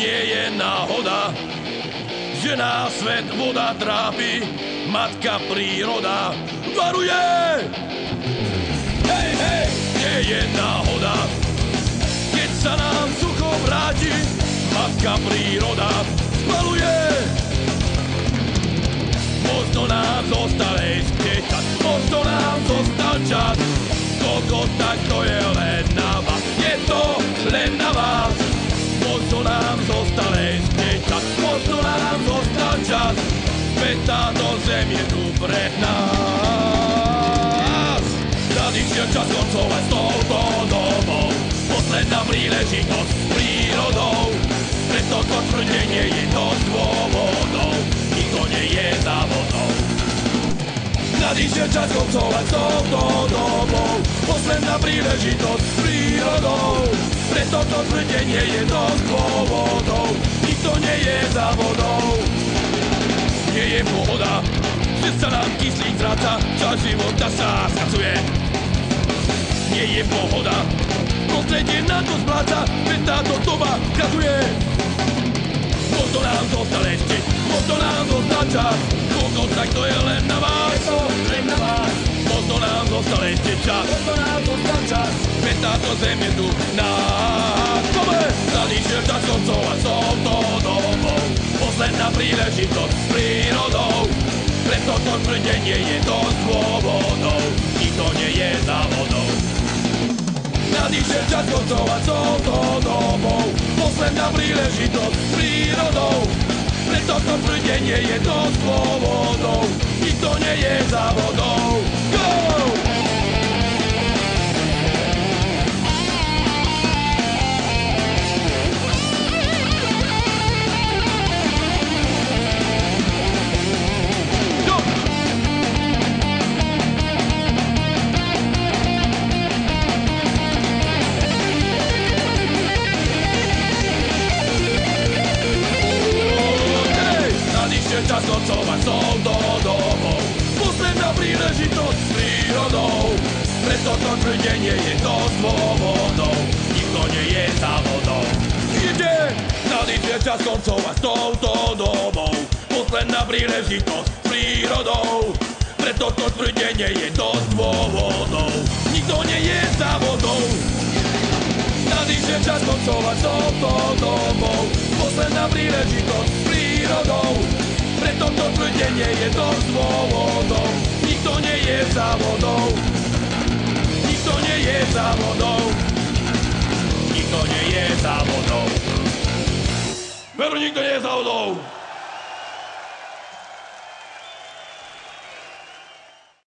nie je náhoda, že nás svet voda trápi, matka príroda varuje. Hej, hej, nie je náhoda, keď sa nám sucho vráti, matka príroda spaluje. Možno nám zostal ešte čas, možno nám zostal čas, koľko tak to je zem je tu pre nás. Nadišiel čas koncovať s touto dobou, posledná príležitosť s prírodou, preto to tvrdenie je dosť dôvodov, nikto nie je závodou. Nadišiel čas koncovať s touto dobou, posledná príležitosť s prírodou, preto to tvrdenie je dosť dôvodov, nikto nie je závodou. Nie je pohoda, že sa nám kyslík stráca, čas života sa skacuje. Nie je pohoda, prostredie na to spláca, veď táto doba kazuje. Možno nám zostal ešte, možno nám zostal čas, koľko tak to je len na vás. Je to len na vás, Možno nám zostal ešte čas, možno nám zostal čas, veď táto zem je tu na kome. Nadišiel čas koncovať s touto dobou, posledná príležitosť tvrdenie je dosť dôvodov, nikto nie je závodou. Nadišiel čas koncovať s touto dobou, posledná príležitosť prírodou. Preto to tvrdenie je dosť dôvodov, nikto nie je závodou. Go! To tvrdenie je dosť dôvodov Nikto nie je závodou Ide! Nadišiel čas koncovať s touto dobou Posledná príležitosť s prírodou. Preto to tvrdenie je dosť dôvodov Nikto nie je závodou Nadišiel čas koncovať s touto dobou Posledná príležitosť s prírodou. Preto to tvrdenie je dosť dôvodov Nikto nie je závodou Nikto nie je závodou Nikto nie je závodou Veru, nikto nie je závodou